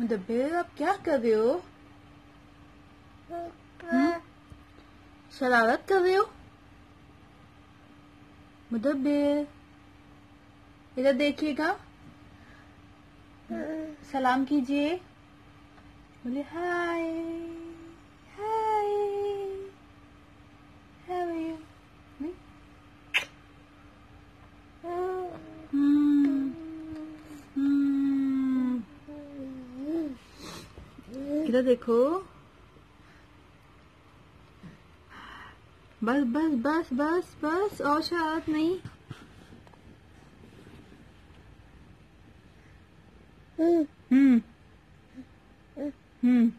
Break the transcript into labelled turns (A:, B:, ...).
A: मुदब्बिर आप क्या कर रहे हो? शरारत कर रहे हो मुदब्बे इधर देखिएगा। सलाम कीजिए। बोले हाय। इधर देखो। बस बस बस बस बस और शरारत नहीं। हम्म। हम्म।